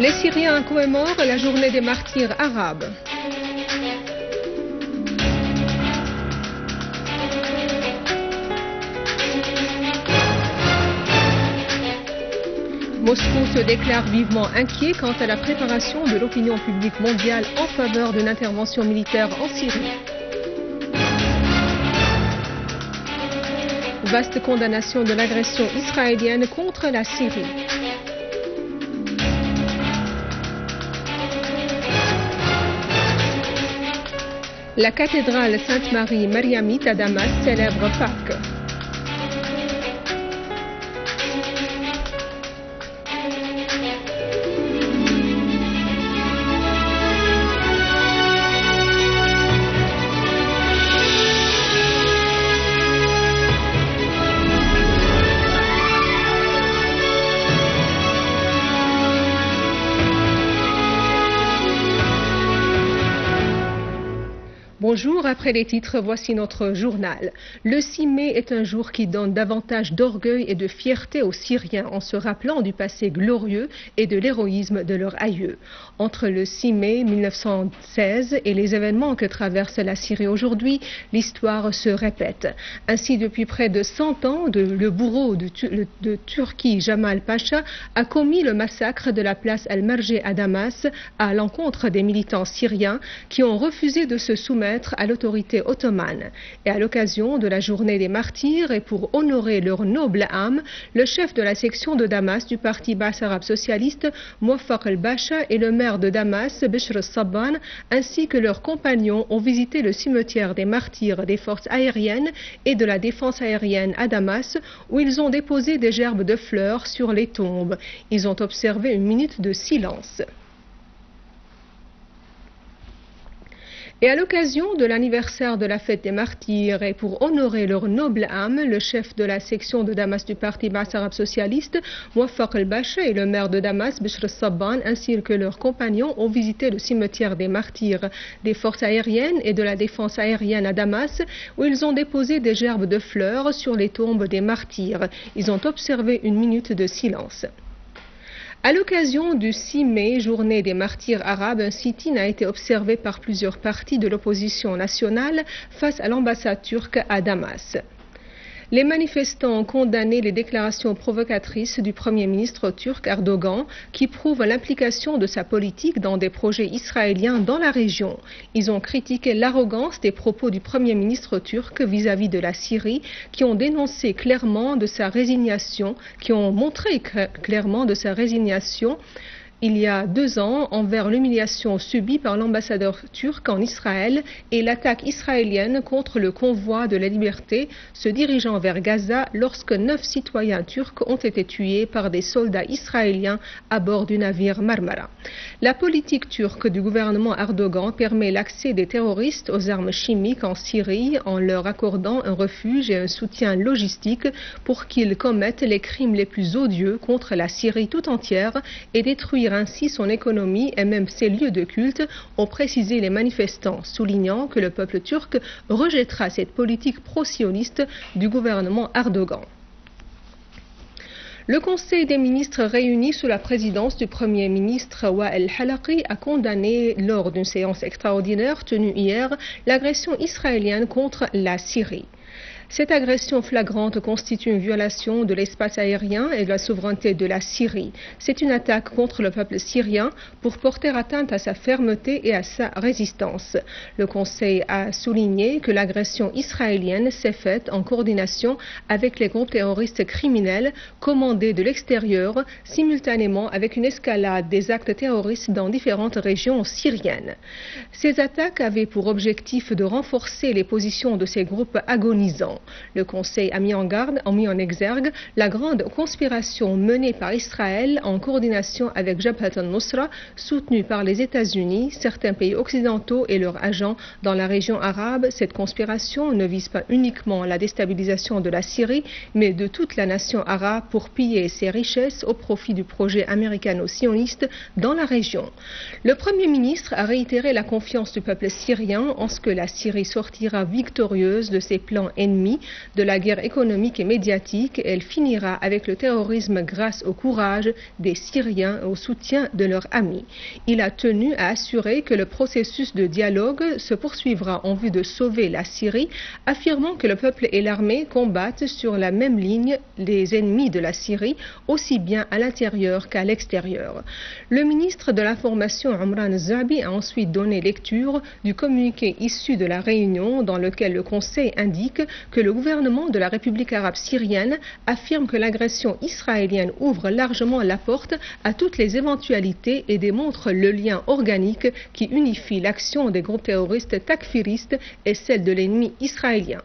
Les Syriens commémorent la journée des martyrs arabes. Moscou se déclare vivement inquiet quant à la préparation de l'opinion publique mondiale en faveur d'une intervention militaire en Syrie. Vaste condamnation de l'agression israélienne contre la Syrie. La cathédrale Sainte-Marie Mariamite à Damas célèbre Pâques. Bonjour, après les titres, voici notre journal. Le 6 mai est un jour qui donne davantage d'orgueil et de fierté aux Syriens en se rappelant du passé glorieux et de l'héroïsme de leurs aïeux. Entre le 6 mai 1916 et les événements que traverse la Syrie aujourd'hui, l'histoire se répète. Ainsi, depuis près de 100 ans, le bourreau de, de, Turquie, Jamal Pacha, a commis le massacre de la place Al-Marjeh à Damas à l'encontre des militants syriens qui ont refusé de se soumettre à l'autorité ottomane. Et à l'occasion de la journée des martyrs et pour honorer leur noble âme, le chef de la section de Damas du parti basse arabe socialiste, Mouafak el-Bacha, et le maire de Damas, Bishr Sabban, ainsi que leurs compagnons ont visité le cimetière des martyrs des forces aériennes et de la défense aérienne à Damas, où ils ont déposé des gerbes de fleurs sur les tombes. Ils ont observé une minute de silence. Et à l'occasion de l'anniversaire de la fête des martyrs et pour honorer leur noble âme, le chef de la section de Damas du parti basse socialiste, Mouafak el-Bacha et le maire de Damas, Bishr Sabban, ainsi que leurs compagnons ont visité le cimetière des martyrs des forces aériennes et de la défense aérienne à Damas, où ils ont déposé des gerbes de fleurs sur les tombes des martyrs. Ils ont observé une minute de silence. À l'occasion du 6 mai, journée des martyrs arabes, un sit-in a été observé par plusieurs partis de l'opposition nationale face à l'ambassade turque à Damas. Les manifestants ont condamné les déclarations provocatrices du Premier ministre turc Erdogan qui prouvent l'implication de sa politique dans des projets israéliens dans la région. Ils ont critiqué l'arrogance des propos du Premier ministre turc vis-à-vis de la Syrie qui ont dénoncé clairement de sa résignation, qui ont montré clairement de sa résignation il y a deux ans envers l'humiliation subie par l'ambassadeur turc en Israël et l'attaque israélienne contre le convoi de la liberté se dirigeant vers Gaza lorsque neuf citoyens turcs ont été tués par des soldats israéliens à bord du navire Marmara. La politique turque du gouvernement Erdogan permet l'accès des terroristes aux armes chimiques en Syrie en leur accordant un refuge et un soutien logistique pour qu'ils commettent les crimes les plus odieux contre la Syrie tout entière et détruire ainsi son économie et même ses lieux de culte, ont précisé les manifestants, soulignant que le peuple turc rejettera cette politique pro-sioniste du gouvernement Erdogan. Le Conseil des ministres réuni sous la présidence du Premier ministre Wael Halaqi a condamné, lors d'une séance extraordinaire tenue hier, l'agression israélienne contre la Syrie. Cette agression flagrante constitue une violation de l'espace aérien et de la souveraineté de la Syrie. C'est une attaque contre le peuple syrien pour porter atteinte à sa fermeté et à sa résistance. Le Conseil a souligné que l'agression israélienne s'est faite en coordination avec les groupes terroristes criminels commandés de l'extérieur, simultanément avec une escalade des actes terroristes dans différentes régions syriennes. Ces attaques avaient pour objectif de renforcer les positions de ces groupes agonisants. Le Conseil a mis en garde, a mis en exergue la grande conspiration menée par Israël en coordination avec Jabhat al-Nusra, soutenue par les États-Unis, certains pays occidentaux et leurs agents dans la région arabe. Cette conspiration ne vise pas uniquement la déstabilisation de la Syrie, mais de toute la nation arabe pour piller ses richesses au profit du projet américano-sioniste dans la région. Le Premier ministre a réitéré la confiance du peuple syrien en ce que la Syrie sortira victorieuse de ses plans ennemis de la guerre économique et médiatique. Elle finira avec le terrorisme grâce au courage des Syriens et au soutien de leurs amis. Il a tenu à assurer que le processus de dialogue se poursuivra en vue de sauver la Syrie, affirmant que le peuple et l'armée combattent sur la même ligne les ennemis de la Syrie, aussi bien à l'intérieur qu'à l'extérieur. Le ministre de l'Information, Omran Zabi, a ensuite donné lecture du communiqué issu de la réunion dans lequel le Conseil indique que le gouvernement de la République arabe syrienne affirme que l'agression israélienne ouvre largement la porte à toutes les éventualités et démontre le lien organique qui unifie l'action des groupes terroristes takfiristes et celle de l'ennemi israélien.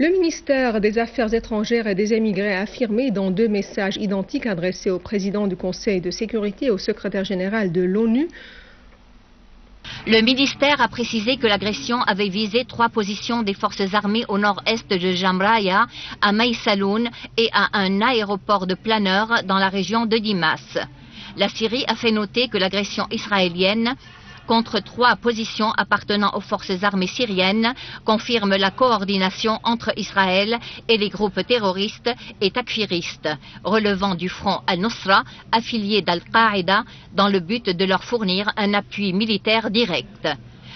Le ministère des Affaires étrangères et des émigrés a affirmé dans deux messages identiques adressés au président du Conseil de sécurité et au secrétaire général de l'ONU le ministère a précisé que l'agression avait visé trois positions des forces armées au nord-est de Jamraya, à Maïsaloun et à un aéroport de planeurs dans la région de Dimas. La Syrie a fait noter que l'agression israélienne contre trois positions appartenant aux forces armées syriennes confirme la coordination entre Israël et les groupes terroristes et takfiristes relevant du front al-Nusra affilié d'Al-Qaïda dans le but de leur fournir un appui militaire direct.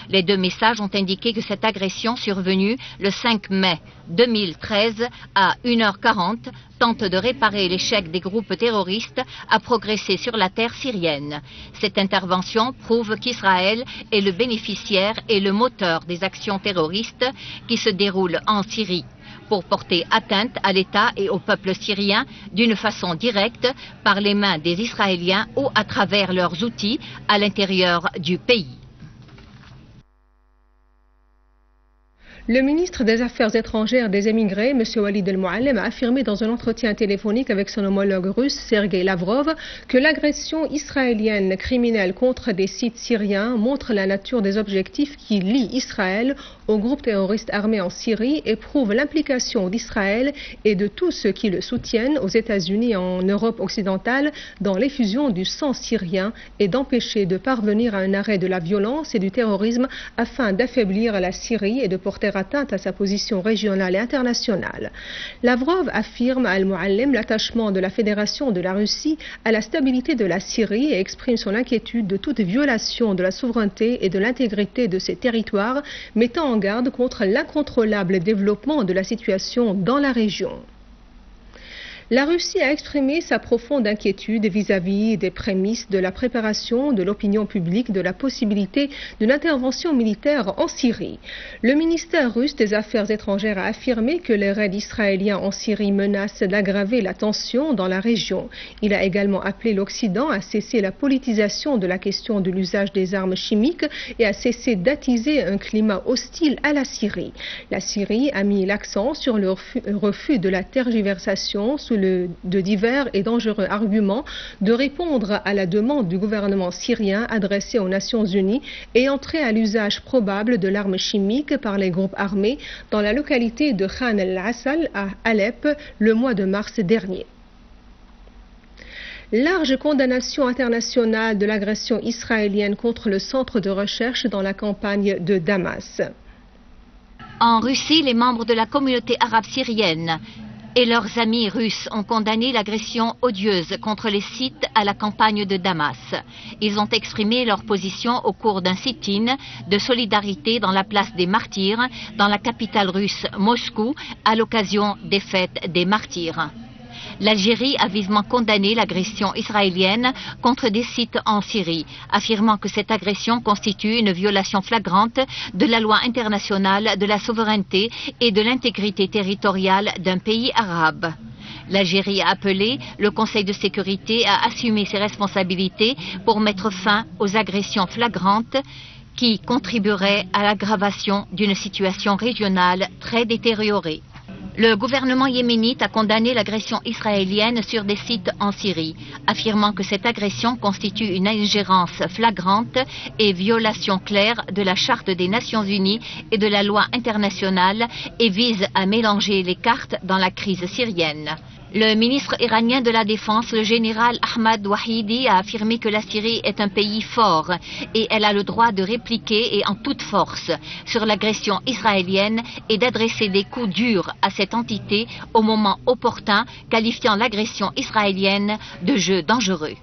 Les deux messages ont indiqué que cette agression survenue le 5 mai 2013 à 1h40 tente de réparer l'échec des groupes terroristes à progresser sur la terre syrienne. Cette intervention prouve qu'Israël est le bénéficiaire et le moteur des actions terroristes qui se déroulent en Syrie pour porter atteinte à l'État et au peuple syrien d'une façon directe par les mains des Israéliens ou à travers leurs outils à l'intérieur du pays. Le ministre des Affaires étrangères des émigrés, M. Walid El-Moualem, a affirmé dans un entretien téléphonique avec son homologue russe, Sergei Lavrov, que l'agression israélienne criminelle contre des sites syriens montre la nature des objectifs qui lient Israël au groupe terroriste armé en Syrie et prouve l'implication d'Israël et de tous ceux qui le soutiennent aux États-Unis et en Europe occidentale dans l'effusion du sang syrien et d'empêcher de parvenir à un arrêt de la violence et du terrorisme afin d'affaiblir la Syrie et de porter atteinte à sa position régionale et internationale. Lavrov affirme à Al-Muallim l'attachement de la Fédération de la Russie à la stabilité de la Syrie et exprime son inquiétude de toute violation de la souveraineté et de l'intégrité de ses territoires, mettant en garde contre l'incontrôlable développement de la situation dans la région. La Russie a exprimé sa profonde inquiétude vis-à-vis des prémices de la préparation de l'opinion publique de la possibilité d'une intervention militaire en Syrie. Le ministère russe des Affaires étrangères a affirmé que les raids israéliens en Syrie menacent d'aggraver la tension dans la région. Il a également appelé l'Occident à cesser la politisation de la question de l'usage des armes chimiques et à cesser d'attiser un climat hostile à la Syrie. La Syrie a mis l'accent sur le refus de la tergiversation sous de divers et dangereux arguments de répondre à la demande du gouvernement syrien adressée aux Nations Unies et entrer à l'usage probable de l'arme chimique par les groupes armés dans la localité de Khan el-Assal à Alep le mois de mars dernier. Large condamnation internationale de l'agression israélienne contre le centre de recherche dans la campagne de Damas. En Russie, les membres de la communauté arabe syrienne et leurs amis russes ont condamné l'agression odieuse contre les sites à la campagne de Damas. Ils ont exprimé leur position au cours d'un sit-in de solidarité dans la place des martyrs, dans la capitale russe Moscou, à l'occasion des fêtes des martyrs. L'Algérie a vivement condamné l'agression israélienne contre des sites en Syrie, affirmant que cette agression constitue une violation flagrante de la loi internationale de la souveraineté et de l'intégrité territoriale d'un pays arabe. L'Algérie a appelé le Conseil de sécurité à assumer ses responsabilités pour mettre fin aux agressions flagrantes qui contribueraient à l'aggravation d'une situation régionale très détériorée. Le gouvernement yéménite a condamné l'agression israélienne sur des sites en Syrie, affirmant que cette agression constitue une ingérence flagrante et violation claire de la Charte des Nations Unies et de la loi internationale et vise à mélanger les cartes dans la crise syrienne. Le ministre iranien de la Défense, le général Ahmad Wahidi, a affirmé que la Syrie est un pays fort et elle a le droit de répliquer et en toute force sur l'agression israélienne et d'adresser des coups durs à cette entité au moment opportun, qualifiant l'agression israélienne de jeu dangereux.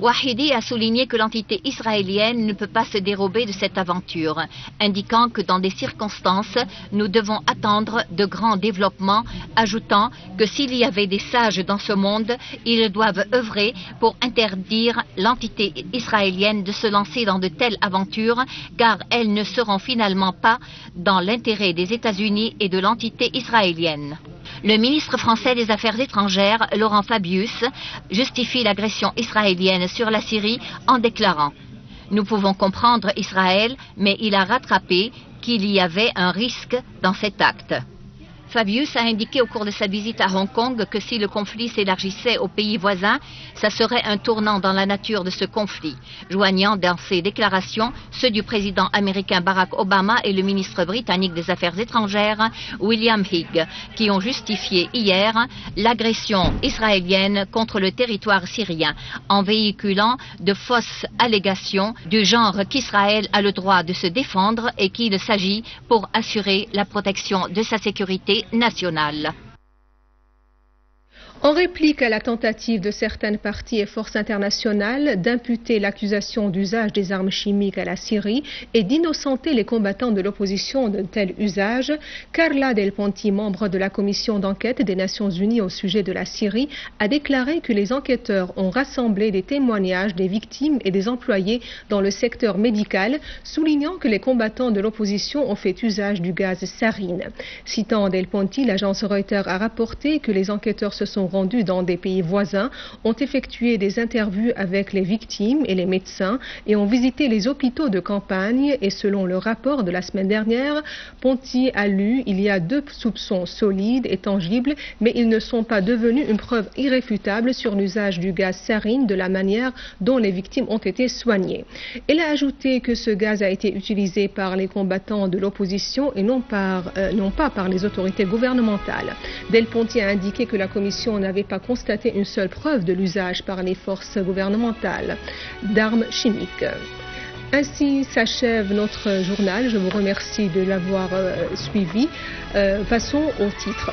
Wahidi a souligné que l'entité israélienne ne peut pas se dérober de cette aventure, indiquant que dans des circonstances, nous devons attendre de grands développements, ajoutant que s'il y avait des sages dans ce monde, ils doivent œuvrer pour interdire l'entité israélienne de se lancer dans de telles aventures, car elles ne seront finalement pas dans l'intérêt des États-Unis et de l'entité israélienne. Le ministre français des Affaires étrangères, Laurent Fabius, justifie l'agression israélienne sur la Syrie en déclarant Nous pouvons comprendre Israël, mais il a rattrapé qu'il y avait un risque dans cet acte. Fabius a indiqué au cours de sa visite à Hong Kong que si le conflit s'élargissait aux pays voisins, ça serait un tournant dans la nature de ce conflit, joignant dans ses déclarations ceux du président américain Barack Obama et le ministre britannique des Affaires étrangères William Hague, qui ont justifié hier l'agression israélienne contre le territoire syrien en véhiculant de fausses allégations du genre qu'Israël a le droit de se défendre et qu'il s'agit pour assurer la protection de sa sécurité nationale. En réplique à la tentative de certaines parties et forces internationales d'imputer l'accusation d'usage des armes chimiques à la Syrie et d'innocenter les combattants de l'opposition d'un tel usage, Carla Del Ponti, membre de la commission d'enquête des Nations Unies au sujet de la Syrie, a déclaré que les enquêteurs ont rassemblé des témoignages des victimes et des employés dans le secteur médical, soulignant que les combattants de l'opposition ont fait usage du gaz sarine. Citant Del Ponti, l'agence Reuters a rapporté que les enquêteurs se sont rendus dans des pays voisins, ont effectué des interviews avec les victimes et les médecins et ont visité les hôpitaux de campagne. Et selon le rapport de la semaine dernière, Ponty a lu il y a deux soupçons solides et tangibles, mais ils ne sont pas devenus une preuve irréfutable sur l'usage du gaz sarin de la manière dont les victimes ont été soignées. Elle a ajouté que ce gaz a été utilisé par les combattants de l'opposition et non, par, euh, non pas par les autorités gouvernementales. Del Ponty a indiqué que la commission n'avait pas constaté une seule preuve de l'usage par les forces gouvernementales d'armes chimiques. Ainsi s'achève notre journal. Je vous remercie de l'avoir euh, suivi. Euh, passons au titre.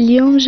Lyon